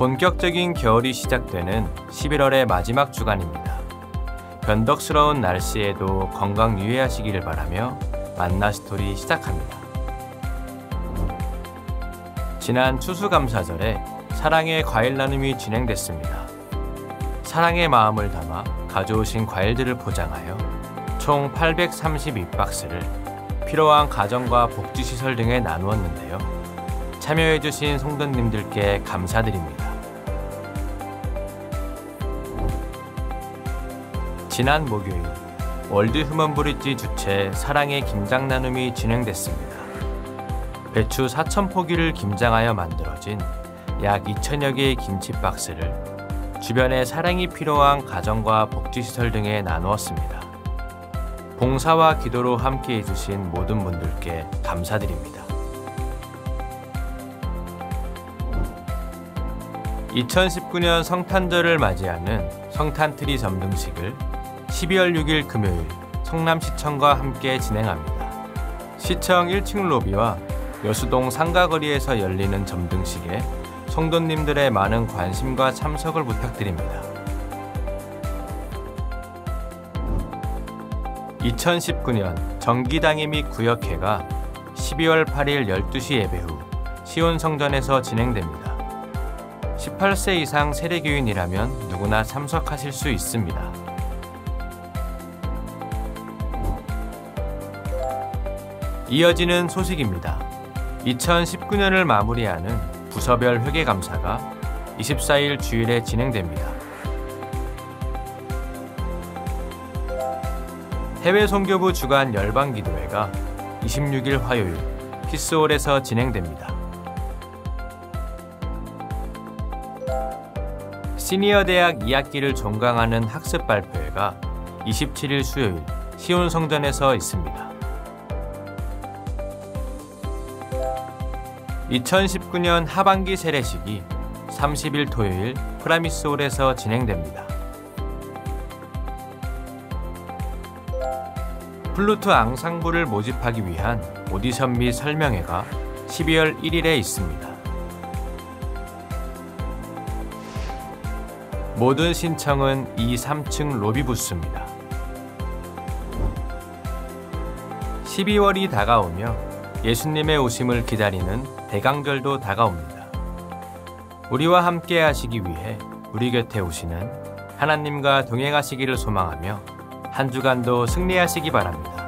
본격적인 겨울이 시작되는 11월의 마지막 주간입니다. 변덕스러운 날씨에도 건강 유의하시기를 바라며 만나 스토리 시작합니다. 지난 추수감사절에 사랑의 과일 나눔이 진행됐습니다. 사랑의 마음을 담아 가져오신 과일들을 포장하여 총 832박스를 필요한 가정과 복지시설 등에 나누었는데요. 참여해주신 성도님들께 감사드립니다. 지난 목요일 월드 휴먼 브릿지 주최 사랑의 김장 나눔이 진행됐습니다. 배추 4,000포기를 김장하여 만들어진 약 2천여 개의 김치 박스를 주변에 사랑이 필요한 가정과 복지시설 등에 나누었습니다. 봉사와 기도로 함께 해주신 모든 분들께 감사드립니다. 2019년 성탄절을 맞이하는 성탄트리 점등식을 12월 6일 금요일 성남시청과 함께 진행합니다. 시청 1층 로비와 여수동 상가거리에서 열리는 점등식에 성도님들의 많은 관심과 참석을 부탁드립니다. 2019년 정기당회 및 구역회가 12월 8일 12시 예배 후 시온성전에서 진행됩니다. 18세 이상 세례교인이라면 누구나 참석하실 수 있습니다. 이어지는 소식입니다. 2019년을 마무리하는 부서별 회계감사가 24일 주일에 진행됩니다. 해외 선교부 주간 열방기도회가 26일 화요일 피스홀에서 진행됩니다. 시니어 대학 2학기를 종강하는 학습 발표회가 27일 수요일 시온성전에서 있습니다. 2019년 하반기 세례식이 30일 토요일 프라미스홀에서 진행됩니다. 플루트 앙상블을 모집하기 위한 오디션 및 설명회가 12월 1일에 있습니다. 모든 신청은 2, 3층 로비 부스입니다. 12월이 다가오며 예수님의 오심을 기다리는 대강절도 다가옵니다. 우리와 함께 하시기 위해 우리 곁에 오시는 하나님과 동행하시기를 소망하며 한 주간도 승리하시기 바랍니다.